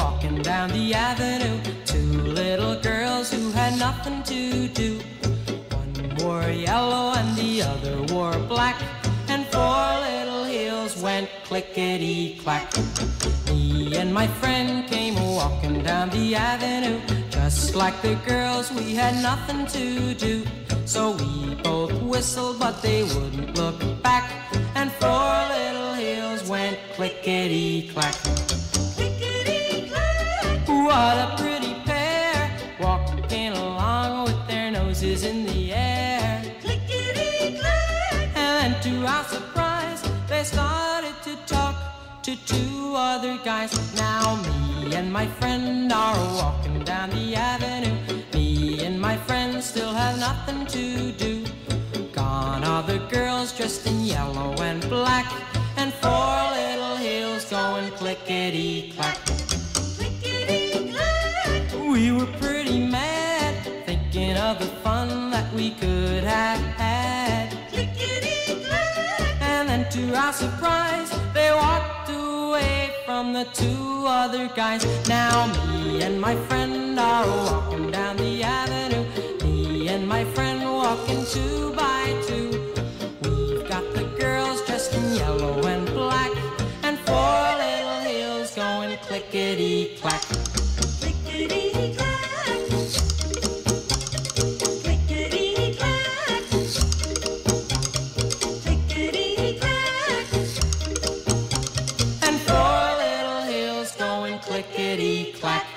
walking down the avenue. Two little girls who had nothing to do. One wore yellow and the other wore black. And four little heels went clickety clack. Me and my friend came walking down the avenue. Just like the girls, we had nothing to do. So we both whistled, but they wouldn't look back. And four little heels went clickety clack. What a pretty pair, walking along with their noses in the air. Clickety clack. And then to our surprise, they started to talk to two other guys. Now me and my friend are walking down the avenue. Me and my friend still have nothing to do. Gone are the girls dressed in yellow and black. And four little heels going clickety clack. We were pretty mad, thinking of the fun that we could have had. And then to our surprise, they walked away from the two other guys. Now me and my friend are walking down the avenue. Me and my friend walking two by two. We've got the girls dressed in yellow and black, and four little heels going clickety clack. clickety clack.